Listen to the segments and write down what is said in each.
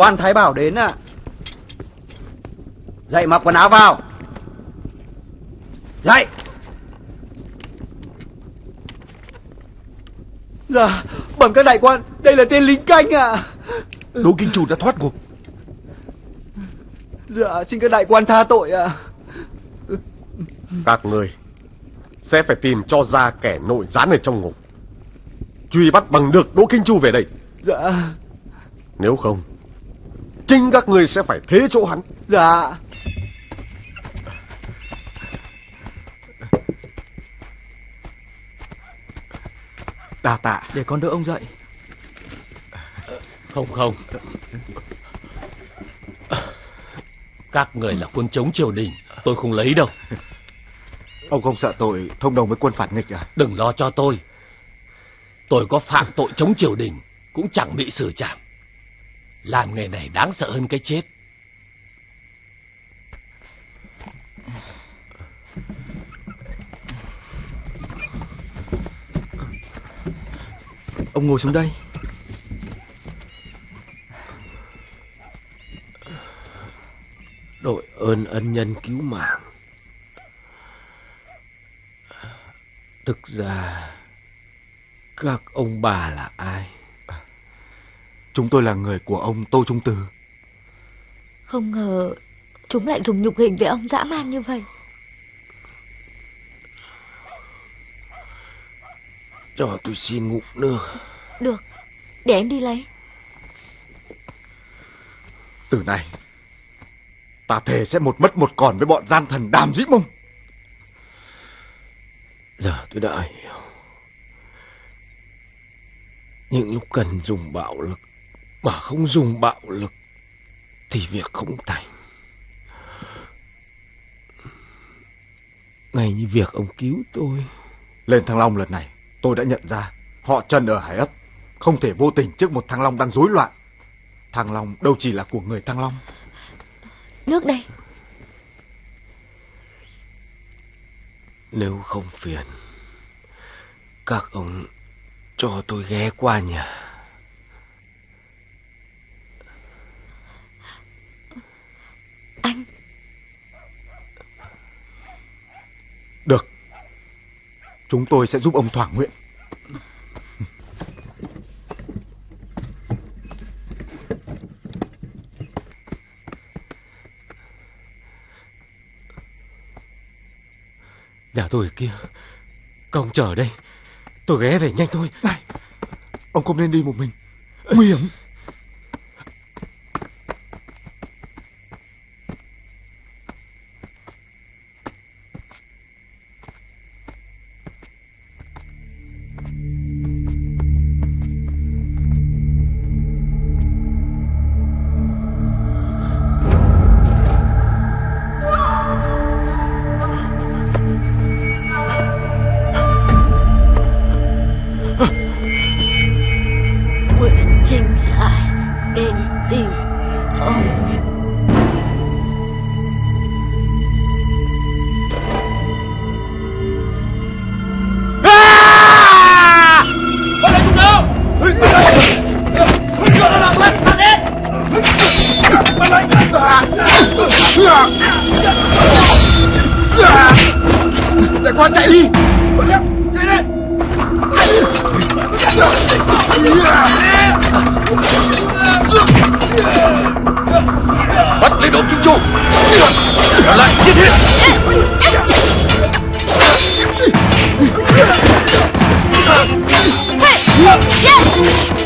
Quan Thái Bảo đến ạ. Dậy mặc quần áo vào. Dậy. Dạ, bẩm các đại quan, đây là tên lính canh ạ. Đỗ Kinh Chủ đã thoát ngục. Dạ, xin các đại quan tha tội ạ. Các người sẽ phải tìm cho ra kẻ nội gián ở trong ngục. Truy bắt bằng được Đỗ Kinh Chu về đây. Dạ, Nếu không, chính các người sẽ phải thế chỗ hắn. dạ. Đà tạ. Để con đỡ ông dậy. Không không. Các người là quân chống triều đình, tôi không lấy đâu. Ông không sợ tội thông đồng với quân phản nghịch à? Đừng lo cho tôi. Tôi có phạm tội chống triều đình, cũng chẳng bị xử trảm. Làm nghề này đáng sợ hơn cái chết. Ông ngồi xuống đây. Đội ơn ân nhân cứu mạng. Thực ra, các ông bà là ai? Chúng tôi là người của ông Tô Trung Từ. Không ngờ chúng lại dùng nhục hình với ông dã man như vậy. Cho tôi xin ngủ nương. Được, để em đi lấy. Từ này, ta thề sẽ một mất một còn với bọn gian thần đàm dĩ mông. Giờ tôi đã hiểu. Những lúc cần dùng bạo lực mà không dùng bạo lực thì việc không thành. Ngay như việc ông cứu tôi. Lên Thăng Long lần này, tôi đã nhận ra họ Trần ở Hải ấp không thể vô tình trước một Thăng Long đang rối loạn. Thăng Long đâu chỉ là của người Thăng Long. Nước đây. Nếu không phiền, các ông cho tôi ghé qua nhà. Anh, Được. Chúng tôi sẽ giúp ông thỏa nguyện. Nhà tôi kia. Công chờ đây. Tôi ghé về nhanh thôi. Này, ông không nên đi một mình. Nguy hiểm. Thank you.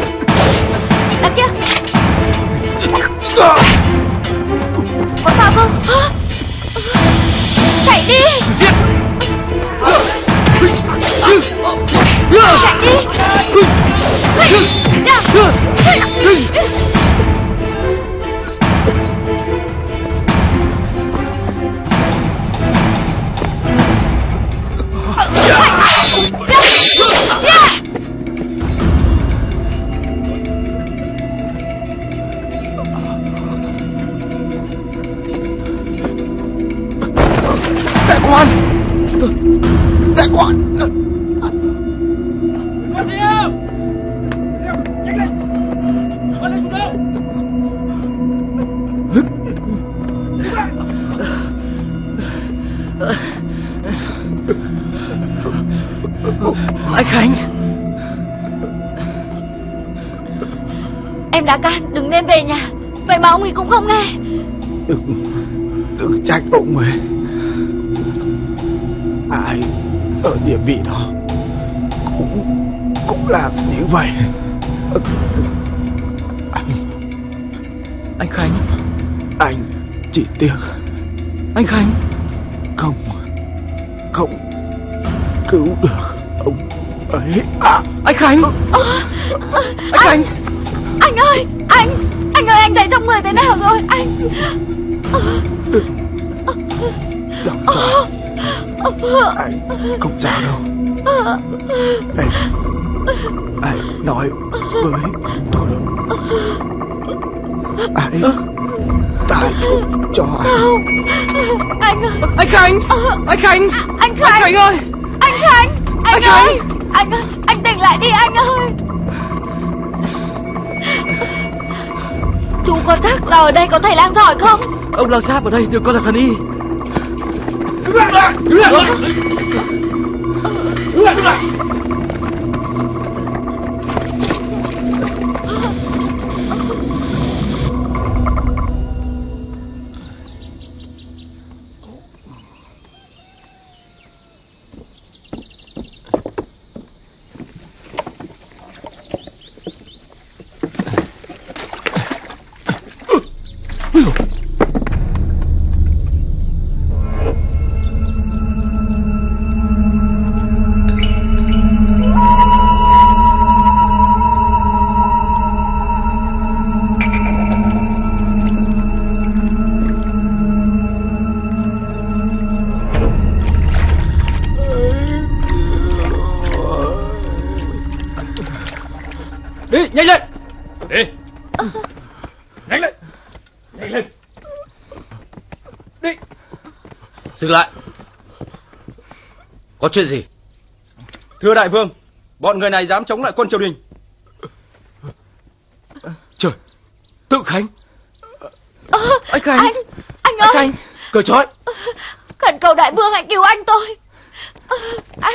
Cứu được ông ấy. À, Anh Khánh. Anh Khánh. Anh ơi Anh Anh ơi anh thấy trong người thế nào rồi? Anh đừng. cho anh không sao đâu. Anh anh nói với tôi. Được. Anh tại cho anh. Anh ơi. Anh Khánh. Anh Khánh. Anh Khánh. Anh Khánh ơi Anh ơi! Anh ơi! Anh tỉnh lại đi anh ơi! Chú có chắc là ở đây có thầy lang giỏi không? Ông lang sáp ở đây được con là thần y. Đi nhanh lên! Đi. Nhanh lên. Nhanh lên. Đi. Dừng lại. Có chuyện gì? Thưa đại vương Bọn người này dám chống lại quân triều đình. Trời Tự Khánh. Ờ, Anh Khánh. Anh Anh ơi. Anh Khánh Cởi trói. Khẩn cầu đại vương hãy cứu anh tôi. Ờ, Anh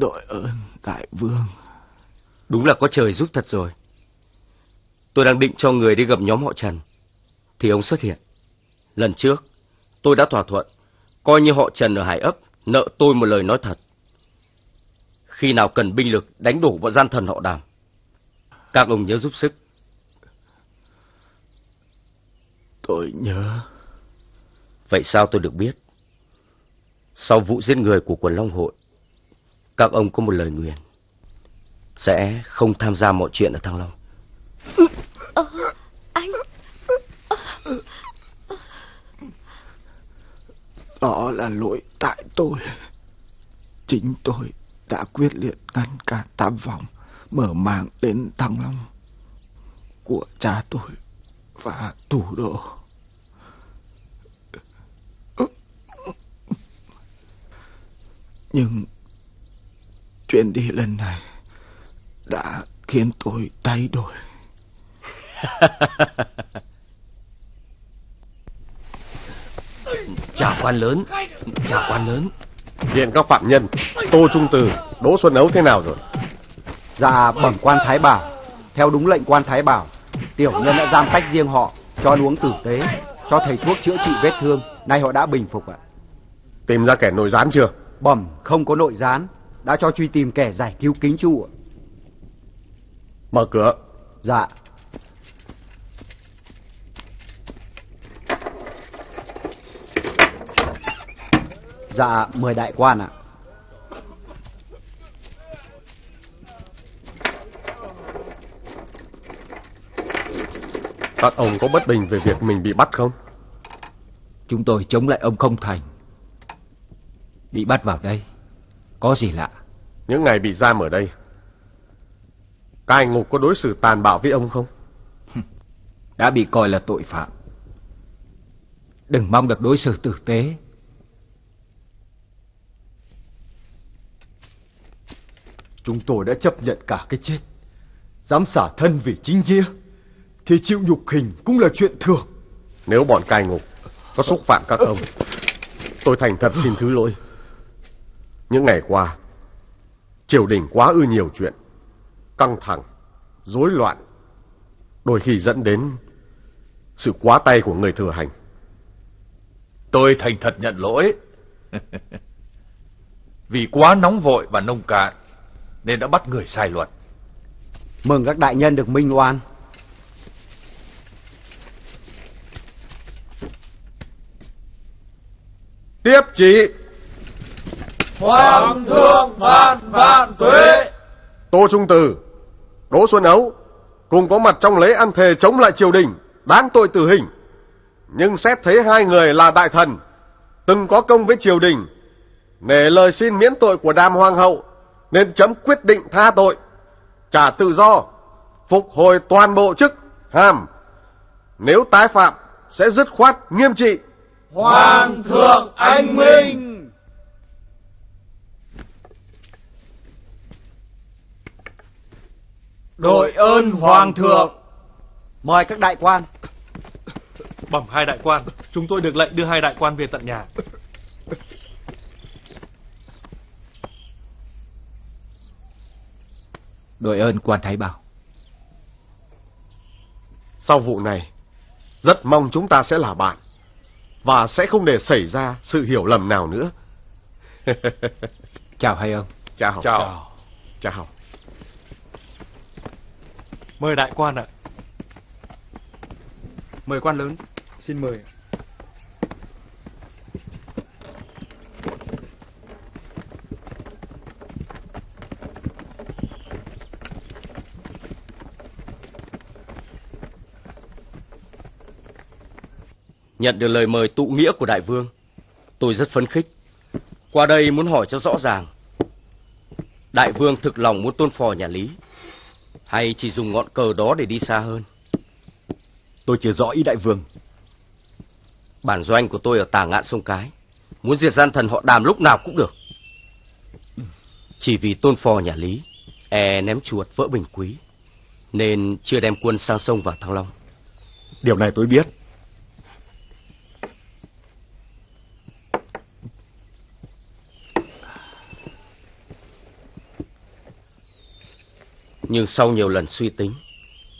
Đội ơn đại vương. Đúng là có trời giúp thật rồi. Tôi đang định cho người đi gặp nhóm họ Trần. Thì ông xuất hiện. Lần trước, tôi đã thỏa thuận. Coi như họ Trần ở Hải ấp nợ tôi một lời nói thật. Khi nào cần binh lực đánh đổ bọn gian thần họ đàm. Các ông nhớ giúp sức. Tôi nhớ. Vậy sao tôi được biết? Sau vụ giết người của quần Long Hội, các ông có một lời nguyền. Sẽ không tham gia mọi chuyện ở Thăng Long. Ờ, anh... Đó là lỗi tại tôi. Chính tôi đã quyết liệt ngăn cản tam vọng mở màng đến Thăng Long của cha tôi và thủ đô. Nhưng chuyện đi lần này đã khiến tôi thay đổi. Chào quan lớn, chào quan lớn. Hiện các phạm nhân, Tô Trung Từ, Đỗ Xuân Ấu thế nào rồi? Dạ bẩm quan Thái Bảo Theo đúng lệnh quan Thái Bảo Tiểu nhân đã giam tách riêng họ Cho ăn uống tử tế Cho thầy thuốc chữa trị vết thương Nay họ đã bình phục ạ Tìm ra kẻ nội gián chưa? Bẩm không có nội gián Đã cho truy tìm kẻ giải cứu kính chu ạ Mở cửa. Dạ Dạ mời đại quan ạ Các ông có bất bình về việc mình bị bắt không? Chúng tôi chống lại ông không thành. Bị bắt vào đây. Có gì lạ? Những ngày bị giam ở đây, cai ngục có đối xử tàn bạo với ông không? Đã bị coi là tội phạm. Đừng mong được đối xử tử tế. Chúng tôi đã chấp nhận cả cái chết. Dám xả thân vì chính nghĩa. Thì chịu nhục hình cũng là chuyện thường. Nếu bọn cai ngục có xúc phạm các ông, tôi thành thật xin thứ lỗi. Những ngày qua, triều đình quá ư nhiều chuyện, căng thẳng, rối loạn, đôi khi dẫn đến sự quá tay của người thừa hành. Tôi thành thật nhận lỗi. Vì quá nóng vội và nông cạn, nên đã bắt người sai luật. Mừng các đại nhân được minh oan Tiếp chỉ Hoàng thượng vạn vạn tuế. Tô Trung Từ, Đỗ Xuân Ấu cùng có mặt trong lễ ăn thề chống lại triều đình, đáng tội tử hình. Nhưng xét thấy hai người là đại thần, từng có công với triều đình, nể lời xin miễn tội của Đàm Hoàng hậu, nên chấm quyết định tha tội, trả tự do, phục hồi toàn bộ chức, hàm. Nếu tái phạm, sẽ dứt khoát nghiêm trị. Hoàng thượng anh minh. Đội ơn Hoàng thượng Mời các đại quan Bẩm hai đại quan, chúng tôi được lệnh đưa hai đại quan về tận nhà. Đội ơn quan Thái Bảo. Sau vụ này, rất mong chúng ta sẽ là bạn và sẽ không để xảy ra sự hiểu lầm nào nữa. Chào hai ông. Chào. Chào. Chào. Mời đại quan ạ. Mời quan lớn. Xin mời. Nhận được lời mời tụ nghĩa của đại vương, tôi rất phấn khích. Qua đây muốn hỏi cho rõ ràng. Đại vương thực lòng muốn tôn phò nhà Lý, hay chỉ dùng ngọn cờ đó để đi xa hơn? Tôi chưa rõ ý đại vương. Bản doanh của tôi ở tà ngạn sông Cái, muốn diệt gian thần họ đàm lúc nào cũng được. Chỉ vì tôn phò nhà Lý, e ném chuột vỡ bình quý, nên chưa đem quân sang sông vào Thăng Long. Điều này tôi biết. Nhưng sau nhiều lần suy tính,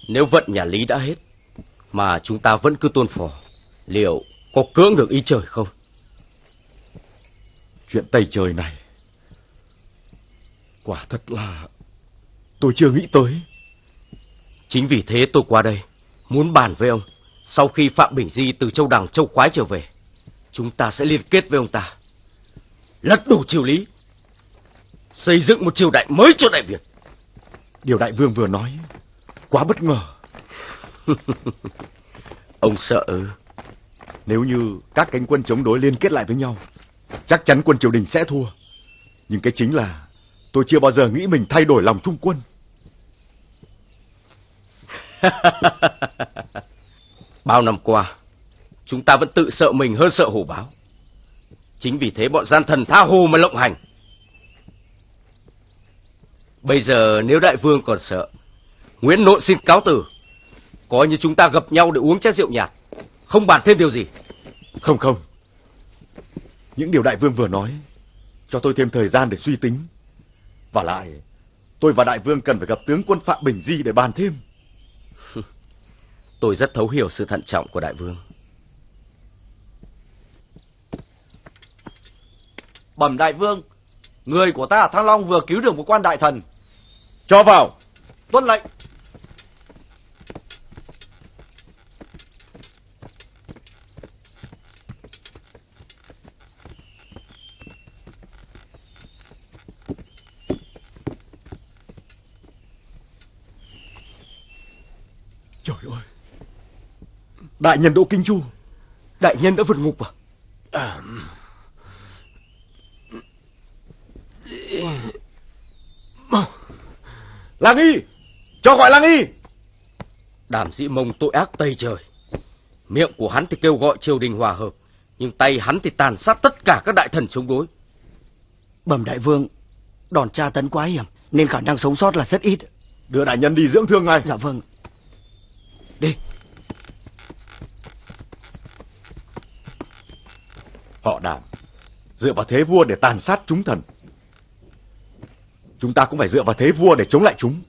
nếu vận nhà Lý đã hết, mà chúng ta vẫn cứ tôn phò, liệu có cưỡng được ý trời không? Chuyện Tây Trời này, quả thật là tôi chưa nghĩ tới. Chính vì thế tôi qua đây, muốn bàn với ông. Sau khi Phạm Bình Di từ châu đằng châu khoái trở về, chúng ta sẽ liên kết với ông ta. Lật đổ triều Lý, xây dựng một triều đại mới cho Đại Việt. Điều đại vương vừa nói, quá bất ngờ. ông sợ Nếu như các cánh quân chống đối liên kết lại với nhau, chắc chắn quân triều đình sẽ thua. Nhưng cái chính là tôi chưa bao giờ nghĩ mình thay đổi lòng trung quân. Bao năm qua, chúng ta vẫn tự sợ mình hơn sợ hổ báo. Chính vì thế bọn gian thần tha hồ mà lộng hành. Bây giờ nếu đại vương còn sợ, Nguyễn Nội xin cáo từ. Coi như chúng ta gặp nhau để uống chén rượu nhạt, không bàn thêm điều gì. Không không. Những điều đại vương vừa nói, cho tôi thêm thời gian để suy tính. Và lại, tôi và đại vương cần phải gặp tướng quân Phạm Bình Di để bàn thêm. Tôi rất thấu hiểu sự thận trọng của đại vương. Bẩm đại vương, người của ta ở Thăng Long vừa cứu được một quan đại thần. Cho vào. Tuân lệnh. Trời ơi. Đại nhân Đỗ Kinh Chu. Đại nhân đã vượt ngục à? à... Lang Y! Cho gọi Lang Y! Đàm dĩ mông tội ác tây trời. Miệng của hắn thì kêu gọi triều đình hòa hợp, nhưng tay hắn thì tàn sát tất cả các đại thần chống đối. Bẩm đại vương, đòn tra tấn quá hiểm, nên khả năng sống sót là rất ít. Đưa đại nhân đi dưỡng thương ngay. Dạ vâng. Đi. Họ đàm, dựa vào thế vua để tàn sát chúng thần. Chúng ta cũng phải dựa vào thế vua để chống lại chúng.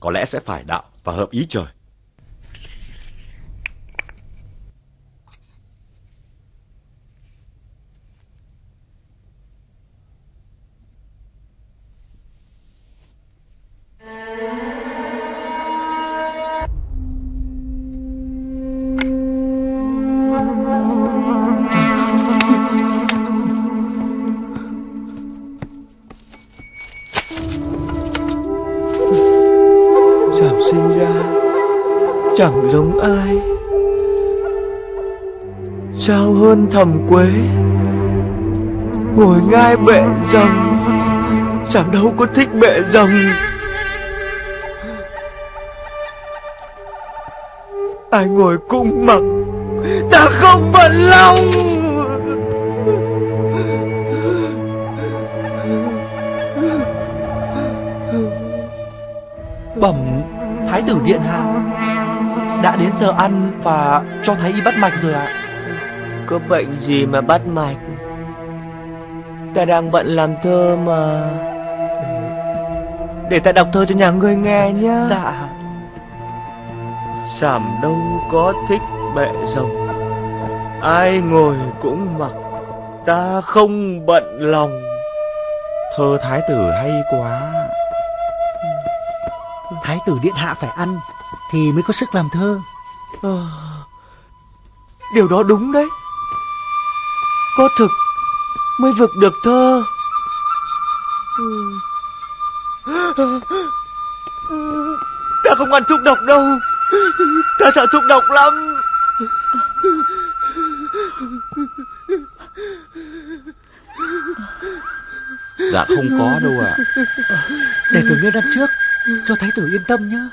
Có lẽ sẽ phải đạo và hợp ý trời. Thầm quế. Ngồi ngai bệ rồng Chẳng đâu có thích bệ rồng Ai ngồi cung mặc, Ta không bận lòng. Bẩm Thái tử Điện Hạ, Đã đến giờ ăn và cho Thái y bắt mạch rồi ạ. Có bệnh gì mà bắt mạch? Ta đang bận làm thơ mà. Để ta đọc thơ cho nhà ngươi nghe nhá Dạ. Sảm đâu có thích bệ rồng. Ai ngồi cũng mặc. Ta không bận lòng. Thơ Thái tử hay quá. Thái tử điện hạ phải ăn thì mới có sức làm thơ. Ờ, điều đó đúng đấy. Có thực mới vực được thơ. Ừ. Ta không ăn thuốc độc đâu. Ta sợ thuốc độc lắm. Dạ không có đâu ạ. Để tử nhân ăn trước, cho thái tử yên tâm nhé.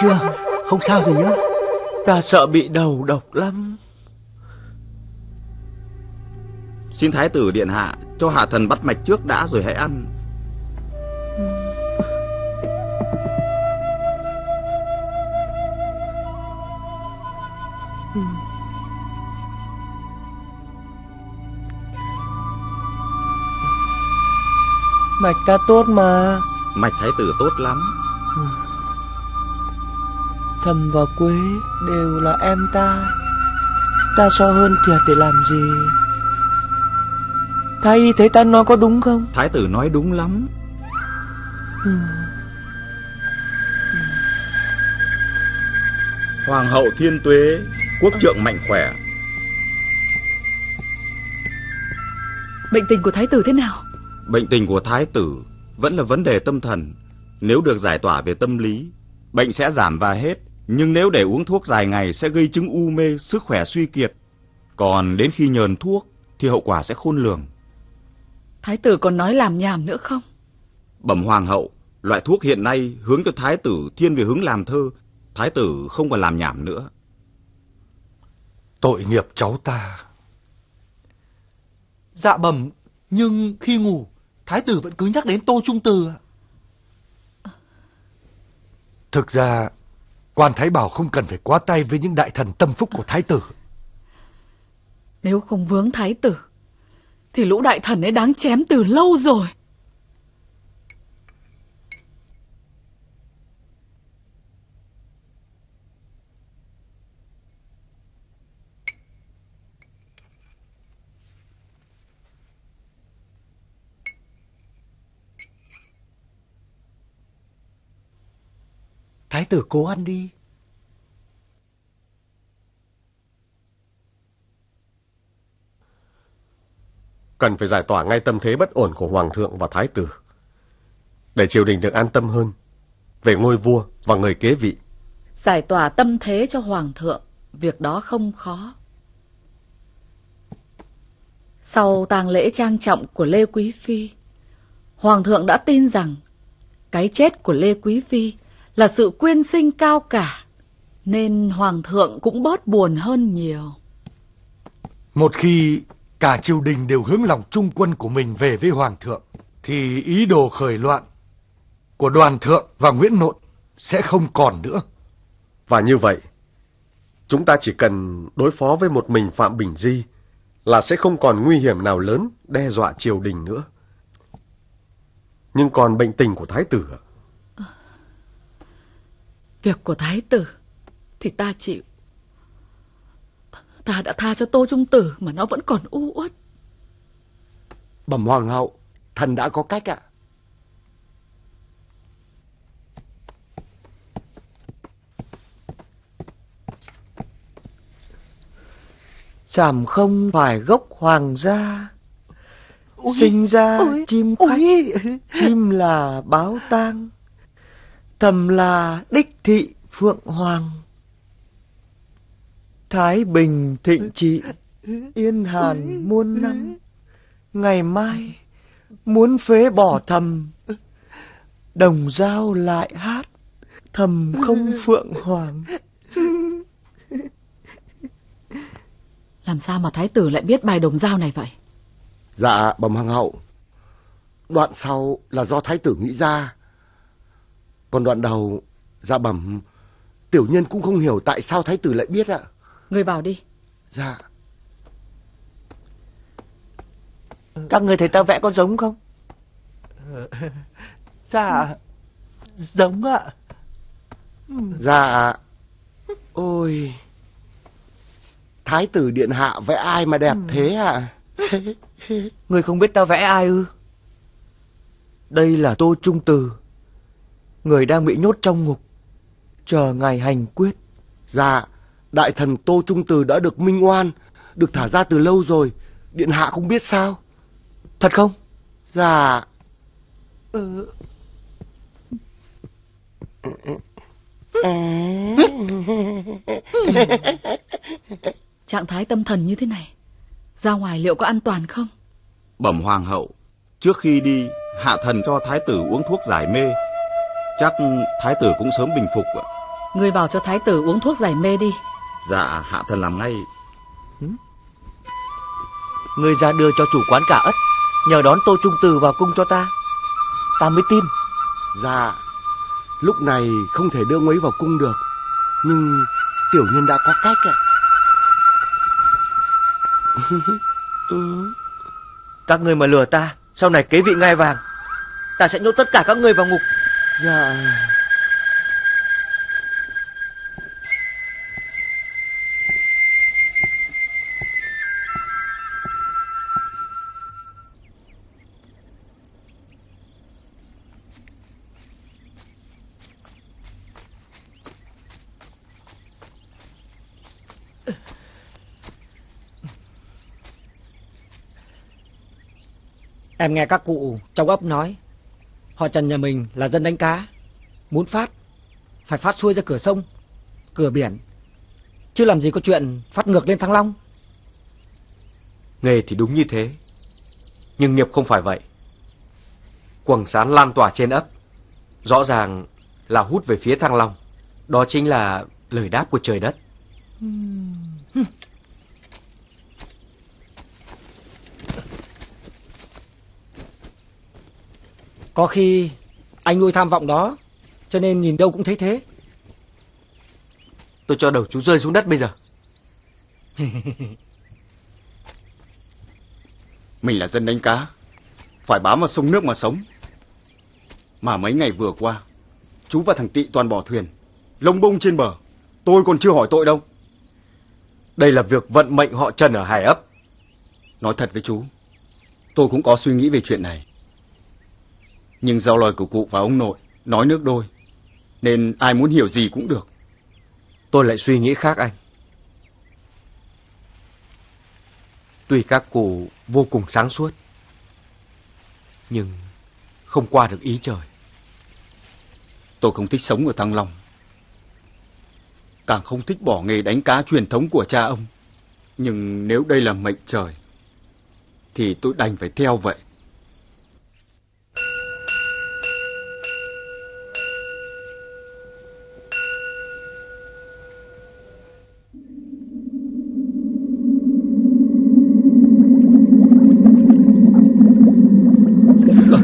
Chưa? Không sao rồi nhá. Ta sợ bị đầu độc lắm. Xin thái tử điện hạ cho hạ thần bắt mạch trước đã rồi hãy ăn. Mạch ta tốt mà. Mạch thái tử tốt lắm. Thầm và Quế đều là em ta. Ta so hơn thiệt để làm gì? Thái y thấy ta nói có đúng không? Thái tử nói đúng lắm. Ừ. Hoàng hậu thiên tuế, quốc trượng mạnh khỏe. Bệnh tình của thái tử thế nào? Bệnh tình của thái tử vẫn là vấn đề tâm thần. Nếu được giải tỏa về tâm lý, bệnh sẽ giảm và hết. Nhưng nếu để uống thuốc dài ngày sẽ gây chứng u mê, sức khỏe suy kiệt. Còn đến khi nhờn thuốc thì hậu quả sẽ khôn lường. Thái tử còn nói làm nhảm nữa không? Bẩm hoàng hậu, loại thuốc hiện nay hướng cho thái tử thiên về hướng làm thơ. Thái tử không còn làm nhảm nữa. Tội nghiệp cháu ta. Dạ bẩm, nhưng khi ngủ, thái tử vẫn cứ nhắc đến Tô Trung Từ ạ. Thực ra, quan thái bảo không cần phải quá tay với những đại thần tâm phúc của thái tử. Nếu không vướng thái tử, thì lũ đại thần ấy đáng chém từ lâu rồi. Thái tử cố ăn đi. Cần phải giải tỏa ngay tâm thế bất ổn của Hoàng thượng và Thái tử. Để triều đình được an tâm hơn về ngôi vua và người kế vị. Giải tỏa tâm thế cho hoàng thượng, việc đó không khó. Sau tang lễ trang trọng của Lê Quý Phi, Hoàng thượng đã tin rằng cái chết của Lê Quý Phi là sự quyên sinh cao cả, nên Hoàng thượng cũng bớt buồn hơn nhiều. Một khi cả triều đình đều hướng lòng trung quân của mình về với Hoàng thượng, thì ý đồ khởi loạn của đoàn thượng và Nguyễn Nộn sẽ không còn nữa. Và như vậy, chúng ta chỉ cần đối phó với một mình Phạm Bình Di là sẽ không còn nguy hiểm nào lớn đe dọa triều đình nữa. Nhưng còn bệnh tình của Thái tử ạ? Việc của Thái tử thì ta chịu. Ta đã tha cho Tô Trung Tử mà nó vẫn còn u uất. Bẩm Hoàng hậu, thần đã có cách ạ. Chảm không phải gốc hoàng gia. Ôi, Sinh ra ôi, chim khách, chim là báo tang. Thầm là đích thị phượng hoàng. Thái bình thịnh trị, yên hàn muôn năm. Ngày mai, muốn phế bỏ thầm, đồng dao lại hát, thầm không phượng hoàng. Làm sao mà thái tử lại biết bài đồng dao này vậy? Dạ, bẩm hoàng hậu. Đoạn sau là do thái tử nghĩ ra. Còn đoạn đầu, dạ bẩm, tiểu nhân cũng không hiểu tại sao thái tử lại biết ạ. Người vào đi. Dạ. Các người thấy ta vẽ có giống không? Dạ, giống ạ. Dạ. Ôi. Thái tử điện hạ vẽ ai mà đẹp Ừ. thế ạ? Người không biết ta vẽ ai ư? Đây là Tô Trung Từ, người đang bị nhốt trong ngục, chờ ngày hành quyết. Dạ, đại thần Tô Trung Từ đã được minh oan, được thả ra từ lâu rồi. Điện hạ không biết sao? Thật không? Dạ. Trạng thái tâm thần như thế này, ra ngoài liệu có an toàn không? Bẩm hoàng hậu, trước khi đi, hạ thần cho thái tử uống thuốc giải mê. Chắc thái tử cũng sớm bình phục ạ. Người vào cho thái tử uống thuốc giải mê đi. Dạ, hạ thần làm ngay. Người ra đưa cho chủ quán cả ất, nhờ đón Tô Trung Từ vào cung cho ta. Ta mới tin. Dạ, lúc này không thể đưa ông ấy vào cung được. Nhưng tiểu nhân đã có cách ạ. Các người mà lừa ta, sau này kế vị ngai vàng, ta sẽ nhốt tất cả các người vào ngục. Dạ. Em nghe các cụ trong ấp nói, họ Trần nhà mình là dân đánh cá, muốn phát, phải phát xuôi ra cửa sông, cửa biển, chứ làm gì có chuyện phát ngược lên Thăng Long. Nghề thì đúng như thế, nhưng nghiệp không phải vậy. Quầng sán lan tỏa trên ấp, rõ ràng là hút về phía Thăng Long. Đó chính là lời đáp của trời đất. Có khi anh nuôi tham vọng đó, cho nên nhìn đâu cũng thấy thế. Tôi cho đầu chú rơi xuống đất bây giờ. Mình là dân đánh cá, phải bám vào sông nước mà sống. Mà mấy ngày vừa qua, chú và thằng Tị toàn bỏ thuyền, lông bông trên bờ. Tôi còn chưa hỏi tội đâu. Đây là việc vận mệnh họ Trần ở Hải ấp. Nói thật với chú, tôi cũng có suy nghĩ về chuyện này. Nhưng do lời của cụ và ông nội nói nước đôi, nên ai muốn hiểu gì cũng được. Tôi lại suy nghĩ khác anh. Tuy các cụ vô cùng sáng suốt, nhưng không qua được ý trời. Tôi không thích sống ở Thăng Long. Càng không thích bỏ nghề đánh cá truyền thống của cha ông. Nhưng nếu đây là mệnh trời, thì tôi đành phải theo vậy.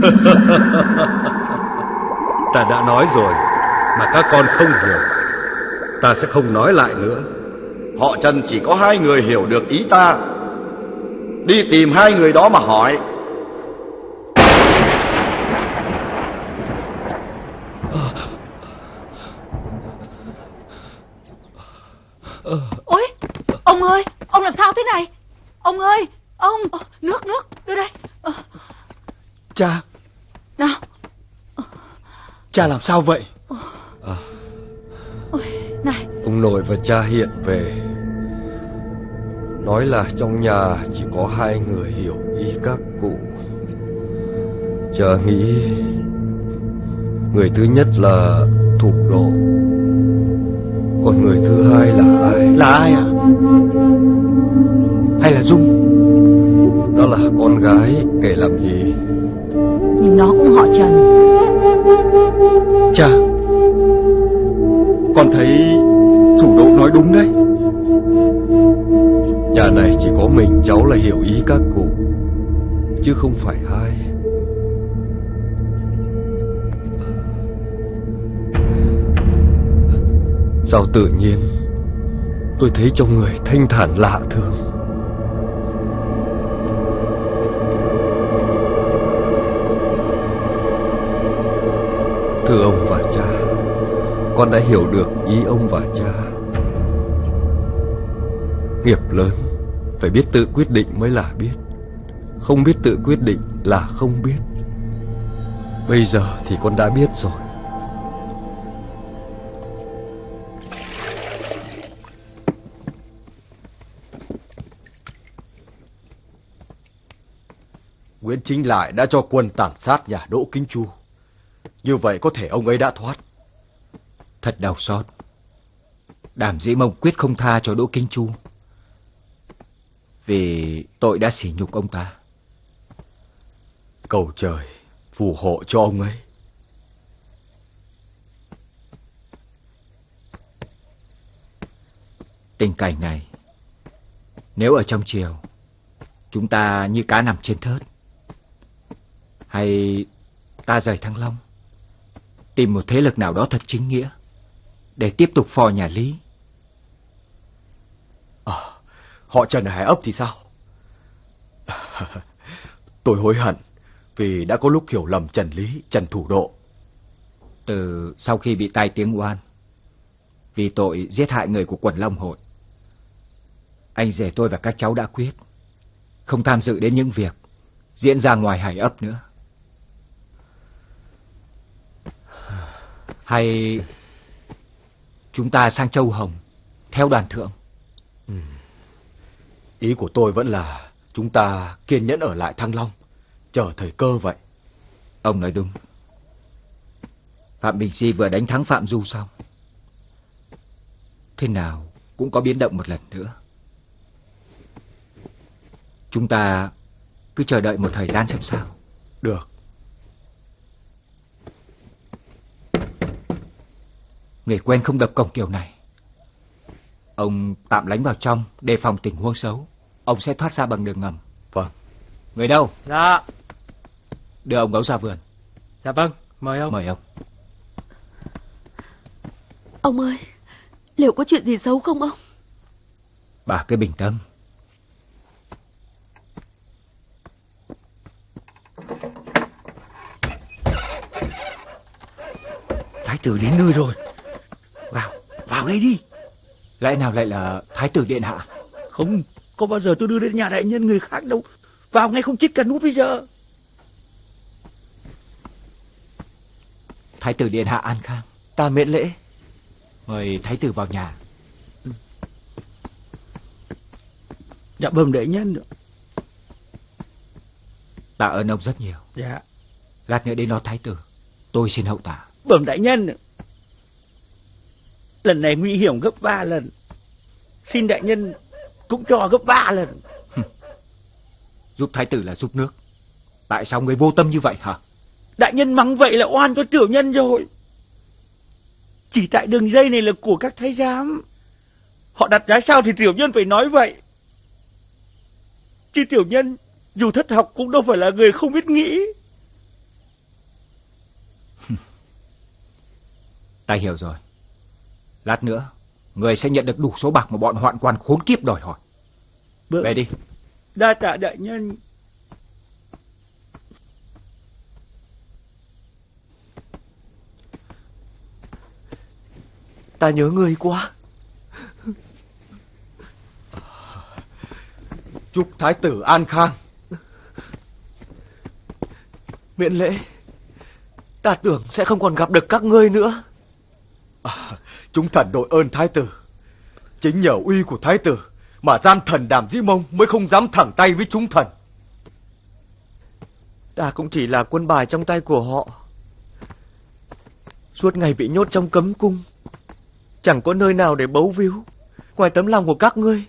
Ta đã nói rồi, mà các con không hiểu. Ta sẽ không nói lại nữa. Họ Trần chỉ có hai người hiểu được ý ta. Đi tìm hai người đó mà hỏi. Ôi, ông ơi, ông làm sao thế này? Ông ơi, ông, Ờ, nước, nước, đưa đây. Ờ, Cha, Nào, cha làm sao vậy? ôi, này, Ông nội và cha hiện về Nói là trong nhà chỉ có hai người hiểu ý các cụ Cha nghĩ Người thứ nhất là thục độ Còn người thứ hai là ai? Là ai à? Hay là Dung? Đó là con gái kể làm gì nhưng nó cũng họ Trần. Cha, con thấy thủ đô nói đúng đấy. Nhà này chỉ có mình cháu là hiểu ý các cụ Chứ không phải ai Sao tự nhiên Tôi thấy trong người thanh thản lạ thường Thưa ông và cha. Con đã hiểu được ý ông và cha. Nghiệp lớn, Phải biết tự quyết định mới là biết. Không biết tự quyết định là không biết. Bây giờ thì con đã biết rồi. Nguyễn Chính Lại đã cho quân tàn sát nhà Đỗ Kính Chu. Như vậy có thể ông ấy đã thoát. Thật đau xót. Đàm Dĩ Mông quyết không tha cho Đỗ Kính Chu. Vì tội đã sỉ nhục ông ta. Cầu trời phù hộ cho ông ấy. Tình cảnh này, nếu ở trong chiều chúng ta như cá nằm trên thớt. Hay ta rời Thăng Long, tìm một thế lực nào đó thật chính nghĩa, để tiếp tục phò nhà Lý. À, họ Trần ở Hải ấp thì sao? Tôi hối hận vì đã có lúc hiểu lầm Trần Lý, Trần Thủ Độ. Từ sau khi bị tai tiếng oan, vì tội giết hại người của quần Long Hội, anh rể tôi và các cháu đã quyết không tham dự đến những việc diễn ra ngoài hải ấp nữa. Hay chúng ta sang Châu Hồng theo đoàn thượng? Ừ. Ý của tôi vẫn là chúng ta kiên nhẫn ở lại Thăng Long, chờ thời cơ vậy. Ông nói đúng. Phạm Bình Si vừa đánh thắng Phạm Du xong. Thế nào cũng có biến động một lần nữa. Chúng ta cứ chờ đợi một thời gian xem sao. Được. Người quen không đập cổng kiểu này. Ông tạm lánh vào trong, đề phòng tình huống xấu. Ông sẽ thoát ra bằng đường ngầm. Vâng. Người đâu? Dạ. Đưa ông gấu ra vườn. Dạ vâng, mời ông. Mời ông. Ông ơi, liệu có chuyện gì xấu không ông? Bà cứ bình tâm. Thái tử đến nơi rồi. Vào, vào ngay đi. Lẽ nào lại là Thái tử Điện Hạ? Không, có bao giờ tôi đưa đến nhà đại nhân người khác đâu. Vào ngay không chích cả nút bây giờ. Thái tử Điện Hạ an khang, ta miễn lễ. Mời Thái tử vào nhà. Dạ bẩm đại nhân. Tạ ơn ông rất nhiều. Dạ. Lát nữa đến đó Thái tử, tôi xin hậu tạ. Bẩm đại nhân. Lần này nguy hiểm gấp ba lần. Xin đại nhân cũng cho gấp ba lần. Giúp Thái tử là giúp nước. Tại sao người vô tâm như vậy hả? Đại nhân mắng vậy là oan cho tiểu nhân rồi. Chỉ tại đường dây này là của các thái giám. Họ đặt giá sao thì tiểu nhân phải nói vậy. Chứ tiểu nhân dù thất học cũng đâu phải là người không biết nghĩ. Ta hiểu rồi. Lát nữa, người sẽ nhận được đủ số bạc mà bọn hoạn quan khốn kiếp đòi hỏi. Vâng. Về đi. Đa tạ đại nhân. Ta nhớ người quá. Chúc Thái tử an khang. Miễn lễ. Ta tưởng sẽ không còn gặp được các ngươi nữa. À, chúng thần đội ơn Thái tử. Chính nhờ uy của Thái tử mà gian thần đàm dĩ mông mới không dám thẳng tay với chúng thần. Ta cũng chỉ là quân bài trong tay của họ. Suốt ngày bị nhốt trong cấm cung. Chẳng có nơi nào để bấu víu ngoài tấm lòng của các ngươi.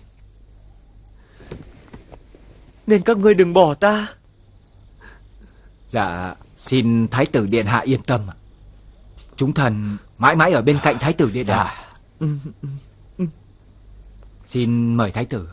Nên các ngươi đừng bỏ ta. Dạ, xin Thái tử Điện Hạ yên tâm. Chúng thần mãi mãi ở bên cạnh Thái tử Điện Hạ. À. Xin mời Thái tử.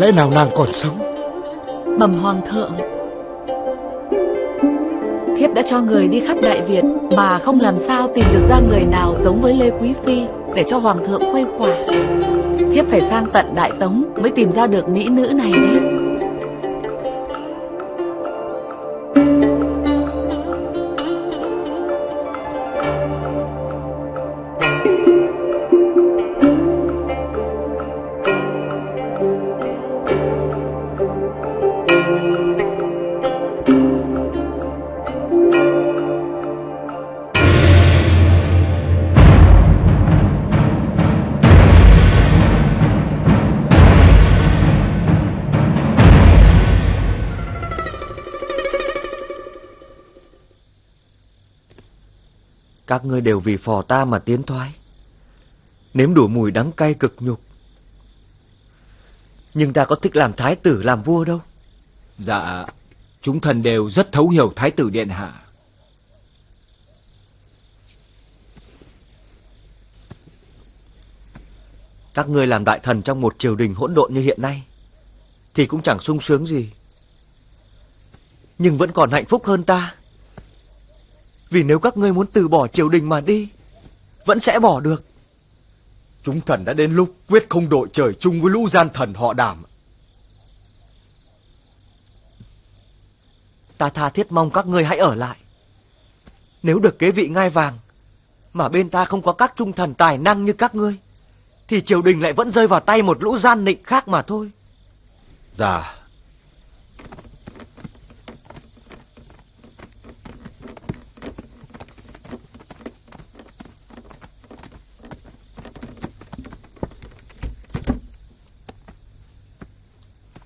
Lẽ nào nàng còn sống? Bẩm hoàng thượng. Thiếp đã cho người đi khắp Đại Việt Mà không làm sao tìm được ra người nào giống với Lê Quý Phi Để cho hoàng thượng khuây khỏa. Thiếp phải sang tận Đại Tống Mới tìm ra được mỹ nữ này đấy. Các ngươi đều vì phò ta mà tiến thoái. Nếm đủ mùi đắng cay cực nhục. Nhưng ta có thích làm thái tử làm vua đâu. Dạ, chúng thần đều rất thấu hiểu thái tử điện hạ. Các ngươi làm đại thần trong một triều đình hỗn độn như hiện nay, thì cũng chẳng sung sướng gì. Nhưng vẫn còn hạnh phúc hơn ta. Vì nếu các ngươi muốn từ bỏ triều đình mà đi, vẫn sẽ bỏ được. Chúng thần đã đến lúc quyết không đội trời chung với lũ gian thần họ đàm. Ta tha thiết mong các ngươi hãy ở lại. Nếu được kế vị ngai vàng, mà bên ta không có các trung thần tài năng như các ngươi, thì triều đình lại vẫn rơi vào tay một lũ gian nịnh khác mà thôi. Dạ.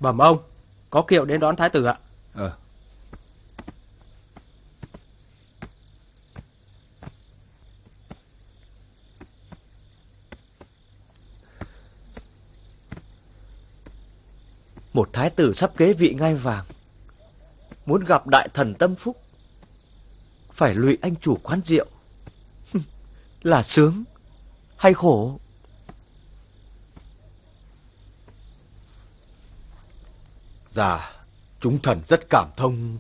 Bẩm ông, có kiệu đến đón thái tử ạ. Ờ. Một thái tử sắp kế vị ngai vàng, muốn gặp đại thần tâm phúc, phải lụy anh chủ quán rượu. Là sướng hay khổ? Dạ, chúng thần rất cảm thông.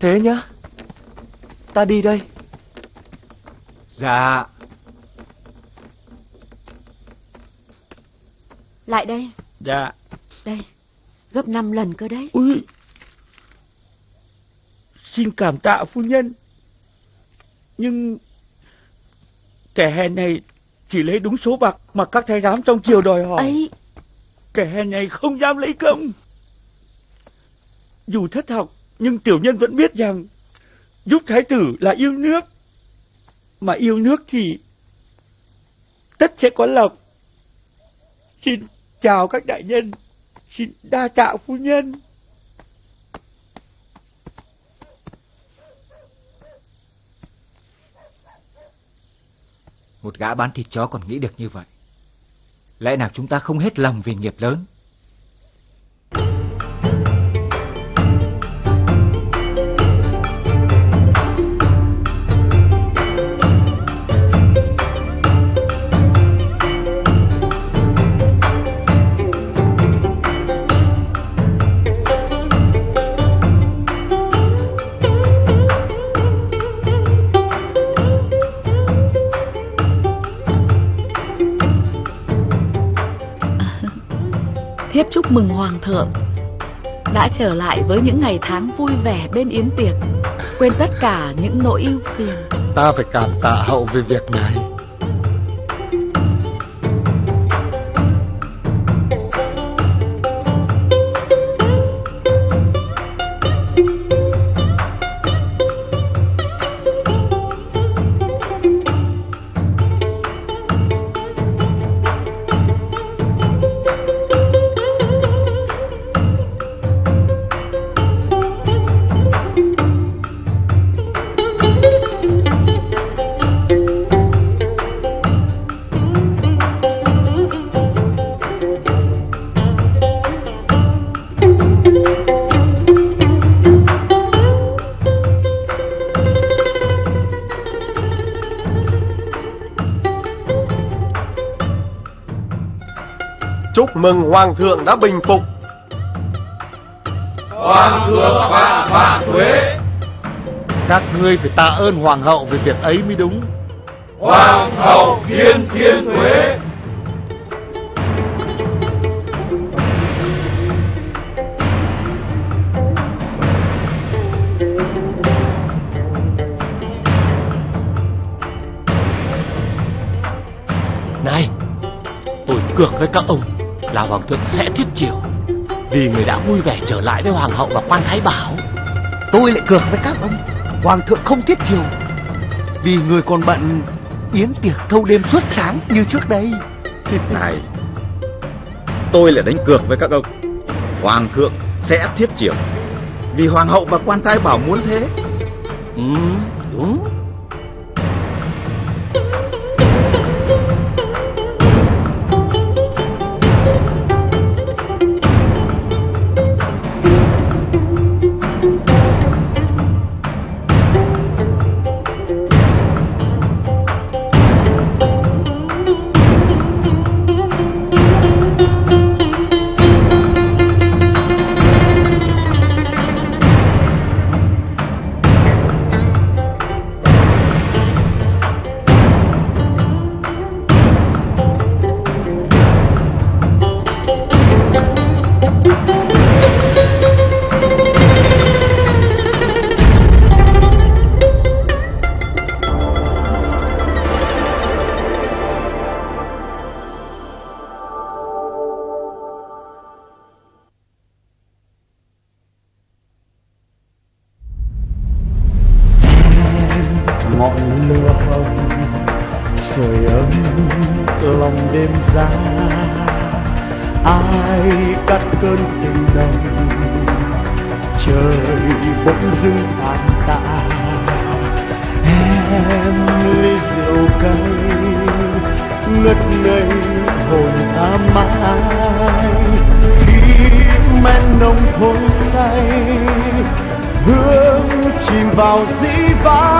Thế nhá, ta đi đây. Dạ. Lại đây. Dạ. Đây, gấp 5 lần cơ đấy. Ui, xin cảm tạ phu nhân. Nhưng kẻ hèn này chỉ lấy đúng số bạc mà các thái giám trong triều đòi hỏi. ấy Kẻ hèn này không dám lấy công. Dù thất học, nhưng tiểu nhân vẫn biết rằng giúp thái tử là yêu nước. Mà yêu nước thì tất sẽ có lộc. Xin chào các đại nhân. Xin đa tạ phu nhân. Một gã bán thịt chó còn nghĩ được như vậy. Lẽ nào chúng ta không hết lòng vì nghiệp lớn? Thiếp chúc mừng Hoàng thượng đã trở lại với những ngày tháng vui vẻ bên yến tiệc, quên tất cả những nỗi ưu phiền. Ta phải cảm tạ hậu về việc này. Mừng Hoàng thượng đã bình phục. Hoàng thượng vạn vạn tuế. Các ngươi phải tạ ơn Hoàng hậu về việc ấy mới đúng. Hoàng hậu thiên thiên tuế. Này, tôi cược với các ông là Hoàng thượng sẽ thiết triều. Vì người đã vui vẻ trở lại với Hoàng hậu và quan Thái Bảo. Tôi lại cược với các ông. Hoàng thượng không thiết triều. Vì người còn bận yến tiệc thâu đêm suốt sáng như trước đây. Này Tôi lại đánh cược với các ông. Hoàng thượng sẽ thiết triều. Vì hoàng hậu và quan thái bảo muốn thế. Ừ đúng auf sie warten.